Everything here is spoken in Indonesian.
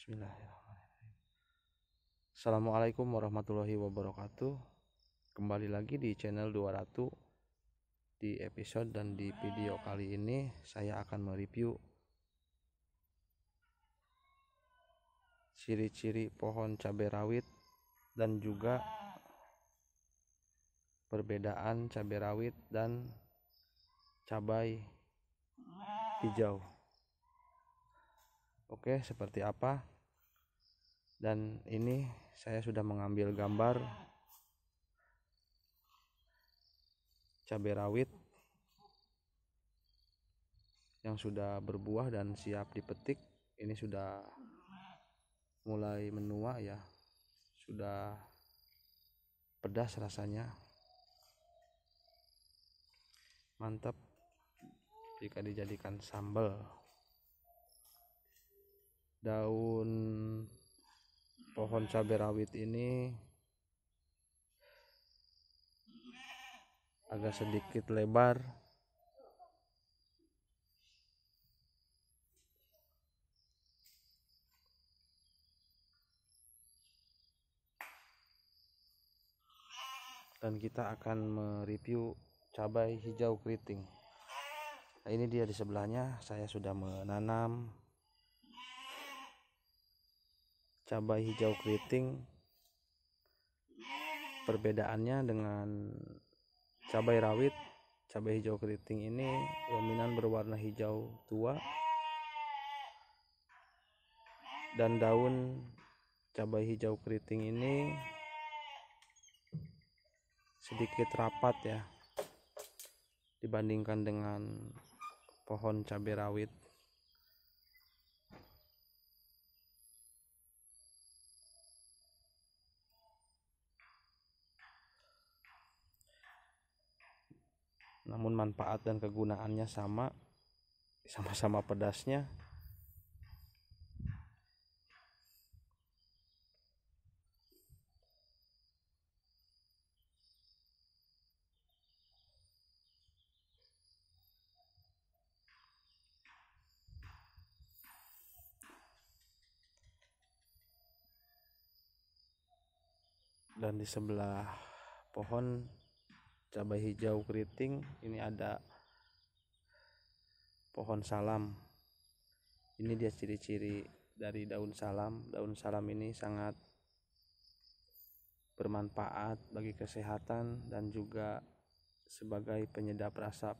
Bismillahirrahmanirrahim. Assalamualaikum warahmatullahi wabarakatuh. Kembali lagi di channel 200 Di episode dan di video kali ini Saya akan mereview Ciri-ciri pohon cabai rawit Dan juga Perbedaan cabai rawit dan Cabai hijau. Oke seperti apa dan ini saya sudah mengambil gambar cabai rawit yang sudah berbuah dan siap dipetik. Ini sudah mulai menua ya. Sudah pedas rasanya. Mantap. Jika dijadikan sambal. Daun pohon cabai rawit ini agak sedikit lebar. Dan kita akan mereview cabai hijau keriting. Nah ini dia di sebelahnya. Saya sudah menanam cabai hijau keriting. Perbedaannya dengan cabai rawit. Cabai hijau keriting ini dominan berwarna hijau tua. Dan daun cabai hijau keriting ini sedikit rapat ya dibandingkan dengan pohon cabai rawit namun manfaat dan kegunaannya sama sama-sama pedasnya. Dan di sebelah pohon cabai hijau keriting ini ada pohon salam. Ini dia ciri-ciri dari daun salam. Daun salam ini sangat bermanfaat bagi kesehatan dan juga sebagai penyedap rasa